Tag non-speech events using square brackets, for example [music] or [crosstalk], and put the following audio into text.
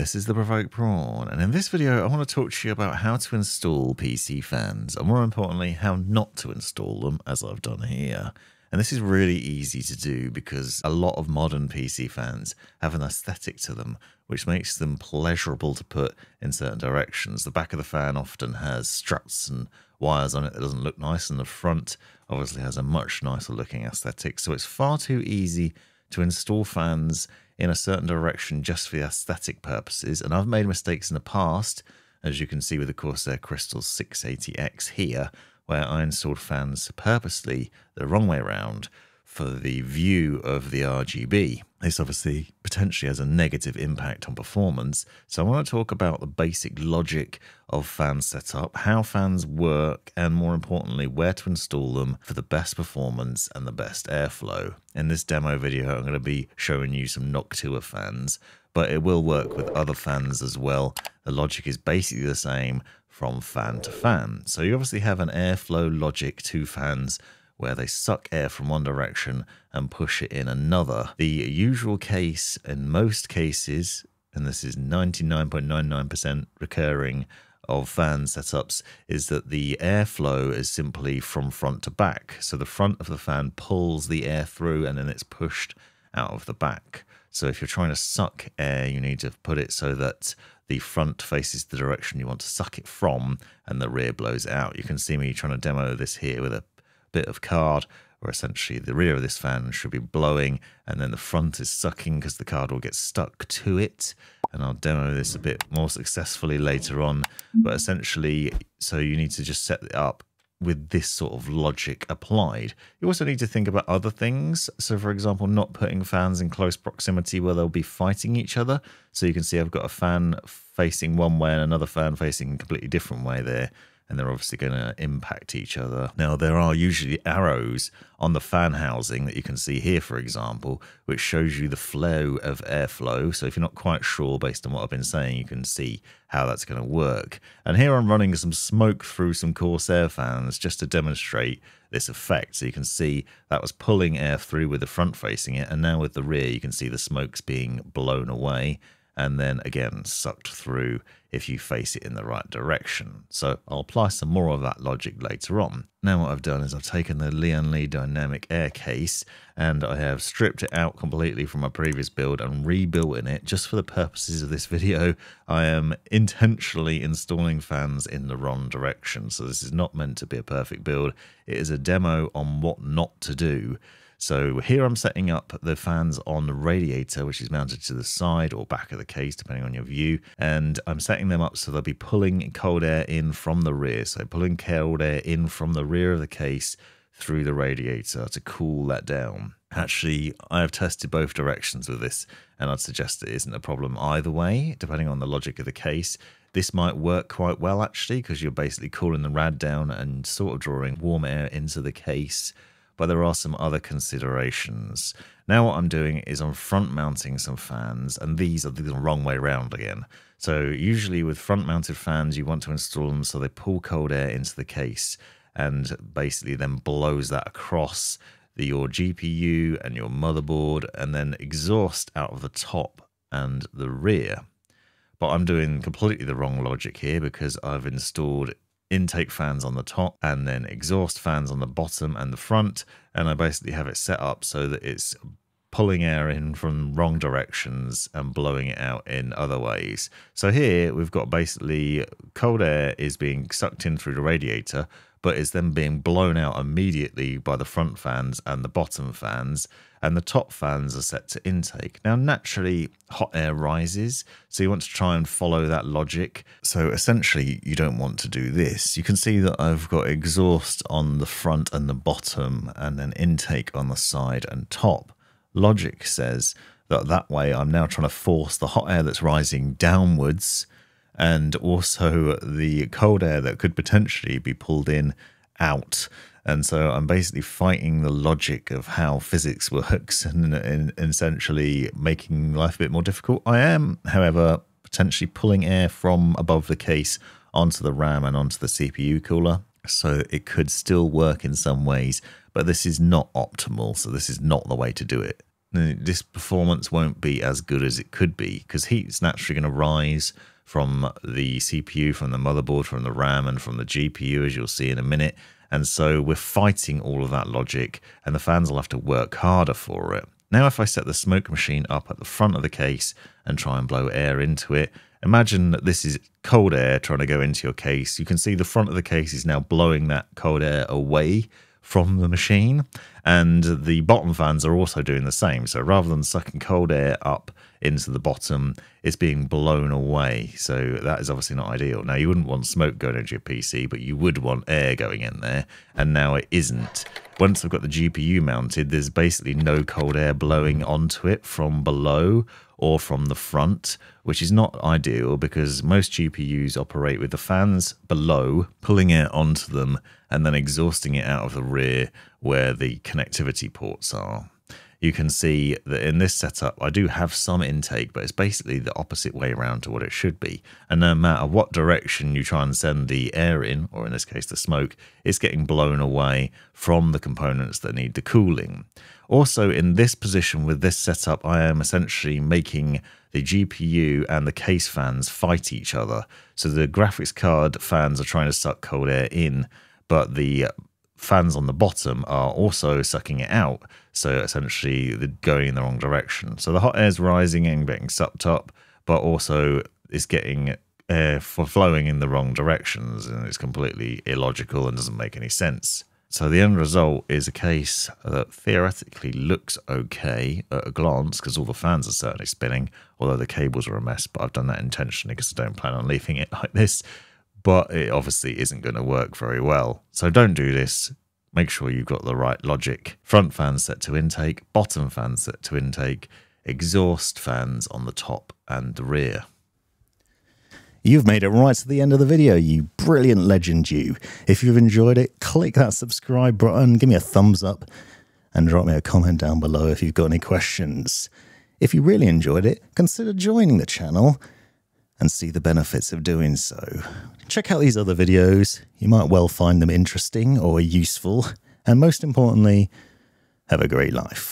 this is the Provoked Prawn, and in this video I want to talk to you about how to install PC fans, and more importantly, how not to install them, as I've done here. And this is really easy to do because a lot of modern PC fans have an aesthetic to them, which makes them pleasurable to put in certain directions. The back of the fan often has struts and wires on it that doesn't look nice, and the front obviously has a much nicer looking aesthetic. So it's far too easy to install fans in a certain direction just for aesthetic purposes. And I've made mistakes in the past, as you can see with the Corsair Crystal 680X here, where I installed fans purposely the wrong way around for the view of the RGB. This obviously potentially has a negative impact on performance. So I want to talk about the basic logic of fan setup, how fans work, and more importantly, where to install them for the best performance and the best airflow. In this demo video, I'm going to be showing you some Noctua fans, but it will work with other fans as well. The logic is basically the same from fan to fan. So you obviously have an airflow logic to fans where they suck air from one direction and push it in another. The usual case in most cases, and this is 99.99% recurring of fan setups, is that the airflow is simply from front to back. So the front of the fan pulls the air through and then it's pushed out of the back. So if you're trying to suck air, you need to put it so that the front faces the direction you want to suck it from and the rear blows out. You can see me trying to demo this here with a bit of card where essentially the rear of this fan should be blowing and then the front is sucking because the card will get stuck to it. And I'll demo this a bit more successfully later on. But essentially, so you need to just set it up with this sort of logic applied. You also need to think about other things. So, for example, not putting fans in close proximity where they'll be fighting each other. So you can see I've got a fan facing one way and another fan facing a completely different way there and they're obviously going to impact each other. Now, there are usually arrows on the fan housing that you can see here, for example, which shows you the flow of airflow. So if you're not quite sure based on what I've been saying, you can see how that's going to work. And here I'm running some smoke through some Corsair fans just to demonstrate this effect. So you can see that was pulling air through with the front facing it, and now with the rear, you can see the smoke's being blown away and then again sucked through if you face it in the right direction. So I'll apply some more of that logic later on. Now what I've done is I've taken the Lian Li Dynamic Air case and I have stripped it out completely from my previous build and rebuilt in it just for the purposes of this video. I am intentionally installing fans in the wrong direction. So this is not meant to be a perfect build. It is a demo on what not to do. So here I'm setting up the fans on the radiator, which is mounted to the side or back of the case, depending on your view. And I'm setting them up so they'll be pulling cold air in from the rear. So pulling cold air in from the rear of the case through the radiator to cool that down. Actually, I have tested both directions with this, and I'd suggest it isn't a problem either way, depending on the logic of the case. This might work quite well actually, because you're basically cooling the rad down and sort of drawing warm air into the case but there are some other considerations. Now what I'm doing is I'm front mounting some fans, and these are the wrong way around again. So usually with front mounted fans, you want to install them so they pull cold air into the case and basically then blows that across the, your GPU and your motherboard and then exhaust out of the top and the rear. But I'm doing completely the wrong logic here because I've installed intake fans on the top and then exhaust fans on the bottom and the front. And I basically have it set up so that it's pulling air in from wrong directions and blowing it out in other ways. So here we've got basically cold air is being sucked in through the radiator, but is then being blown out immediately by the front fans and the bottom fans and the top fans are set to intake. Now, naturally, hot air rises, so you want to try and follow that logic. So, essentially, you don't want to do this. You can see that I've got exhaust on the front and the bottom, and then intake on the side and top. Logic says that that way I'm now trying to force the hot air that's rising downwards and also the cold air that could potentially be pulled in out and so I'm basically fighting the logic of how physics works [laughs] and, and, essentially making life a bit more difficult. I am, however, potentially pulling air from above the case onto the RAM and onto the CPU cooler. So it could still work in some ways, but this is not optimal. So this is not the way to do it. this performance won't be as good as it could be because heat's naturally going to rise from the CPU, from the motherboard, from the RAM, and from the GPU, as you'll see in a minute. And so we're fighting all of that logic, and the fans will have to work harder for it. Now, if I set the smoke machine up at the front of the case and try and blow air into it, imagine that this is cold air trying to go into your case. You can see the front of the case is now blowing that cold air away from the machine, and the bottom fans are also doing the same. So rather than sucking cold air up into the bottom, it's being blown away. So that is obviously not ideal. Now, you wouldn't want smoke going into your PC, but you would want air going in there, and now it isn't. Once I've got the GPU mounted, there's basically no cold air blowing onto it from below or from the front, which is not ideal because most GPUs operate with the fans below, pulling air onto them and then exhausting it out of the rear where the connectivity ports are you can see that in this setup, I do have some intake, but it's basically the opposite way around to what it should be. And no matter what direction you try and send the air in, or in this case the smoke, it's getting blown away from the components that need the cooling. Also, in this position with this setup, I am essentially making the GPU and the case fans fight each other. So the graphics card fans are trying to suck cold air in, but the fans on the bottom are also sucking it out. So essentially, they're going in the wrong direction. So the hot air is rising and getting sucked up, but also it's getting uh, air flowing in the wrong directions, and it's completely illogical and doesn't make any sense. So the end result is a case that theoretically looks okay at a glance because all the fans are certainly spinning, although the cables are a mess. But I've done that intentionally because I don't plan on leaving it [laughs] like this but it obviously isn't going to work very well. So don't do this. Make sure you've got the right logic. Front fans set to intake, bottom fans set to intake, exhaust fans on the top and the rear. You've made it right to the end of the video, you brilliant legend, you. If you've enjoyed it, click that subscribe button, give me a thumbs up, and drop me a comment down below if you've got any questions. If you really enjoyed it, consider joining the channel and see the benefits of doing so. Check out these other videos, you might well find them interesting or useful, and most importantly, have a great life.